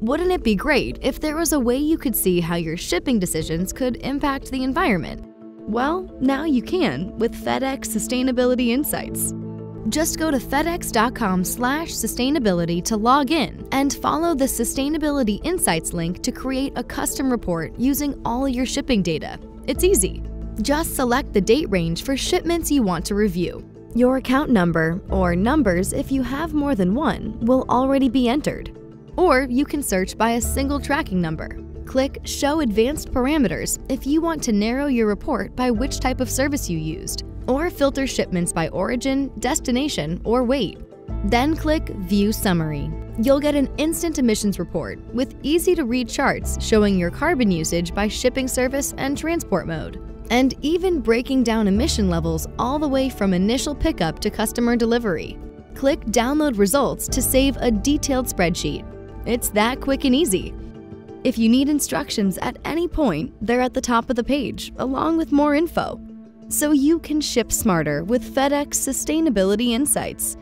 Wouldn't it be great if there was a way you could see how your shipping decisions could impact the environment? Well, now you can with FedEx Sustainability Insights. Just go to fedex.com/sustainability to log in and follow the Sustainability Insights link to create a custom report using all your shipping data. It's easy. Just select the date range for shipments you want to review. Your account number, or numbers if you have more than one, will already be entered. Or you can search by a single tracking number. Click Show Advanced Parameters if you want to narrow your report by which type of service you used, or filter shipments by origin, destination, or weight. Then click View Summary. You'll get an instant emissions report with easy to read charts showing your carbon usage by shipping service and transport mode, and even breaking down emission levels all the way from initial pickup to customer delivery. Click Download Results to save a detailed spreadsheet. It's that quick and easy. If you need instructions at any point, they're at the top of the page, along with more info. So you can ship smarter with FedEx Sustainability Insights.